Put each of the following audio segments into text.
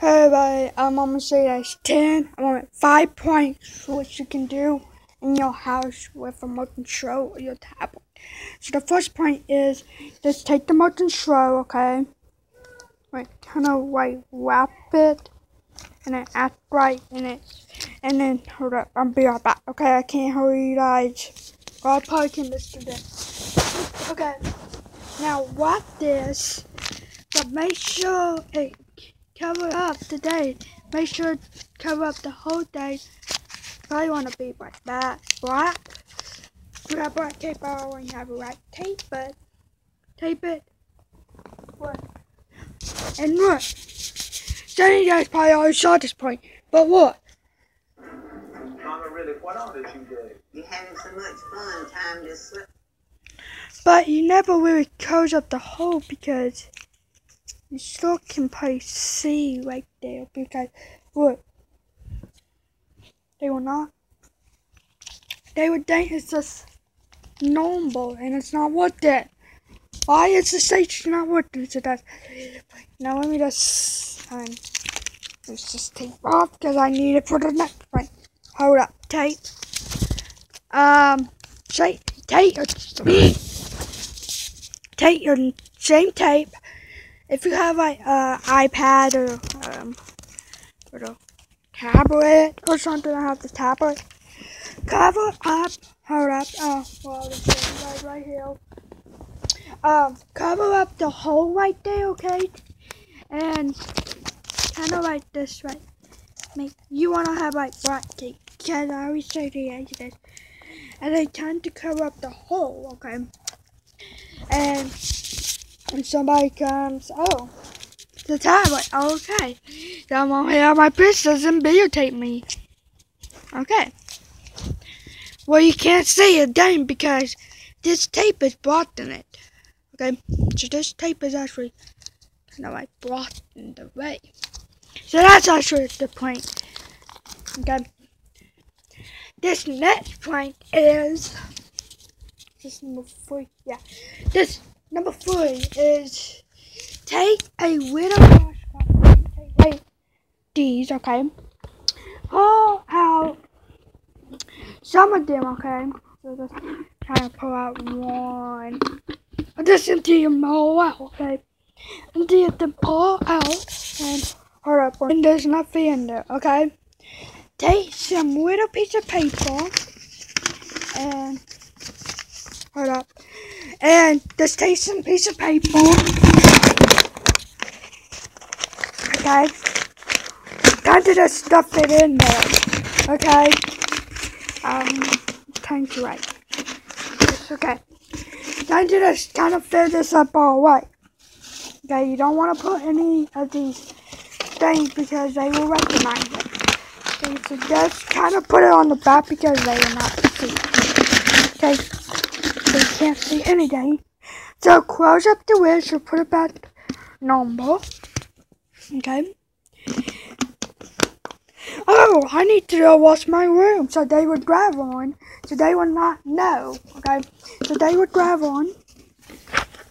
Hey everybody, I'm gonna say that's 10. I'm gonna 5 points for what you can do in your house with a remote control or your tablet. So the first point is just take the remote control, okay? Wait, kind of like wrap it and then act right in it. And then hold up, I'll be right back. Okay, I can't hurry you guys. Well, I probably can listen to this. Okay, now wrap this, but make sure it cover up the day. Make sure to cover up the whole day. Probably want to be like that. Black. Grab black tape out when you have a white tape, but tape it. What? And look. Some of you guys probably already saw this point, but what? Mama, really, what all did you do? You having so much fun, time just slipped. But you never really close up the hole because you still can probably see right there because look. They will not. They would think it's just normal and it's not worth it. Why is the station not worth it? So that's now let me just um, let's just tape off because I need it for the next one. Hold up, tape. Um, say tape. take your same tape. If you have like uh, iPad or um, or a tablet or something, I have the tablet. Cover up. Hold up. Oh, well, this is right, right here. Um, cover up the hole right there, okay? And kind of like this, right? Make you want to have like black tape. Because I always say the edge of this. And then time to cover up the hole, okay? And when somebody comes, oh, the tablet, okay. Then I'm here my pictures and videotape me. Okay. Well, you can't see a dang because this tape is blocked in it. Okay, so this tape is actually kind of like in the way. So that's actually the point. Okay. This next point is this number three. Yeah. This number three is take a little washcloth. Take these, okay. Pull out some of them, okay. So just trying to pull out one. Just empty your all out, okay. Empty it then pull out and hold up. And there's nothing in there, okay. Take some little piece of paper and hold up. And just take some piece of paper. Okay. Time to just stuff it in there. Okay. Um time to write. It's okay. Time to just kind of fill this up all right. Okay, you don't want to put any of these things because they will recognize it. Okay, so just kind of put it on the back because they will not see. Okay, see anything. So close up the wish or put it back normal. Okay. Oh, I need to wash my room so they would drive on. So they would not know. Okay. So they would drive on.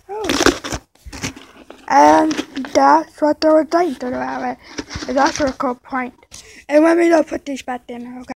Oh. And that's what they were thinking about it. That's a cool point. And let me go put these back in, okay?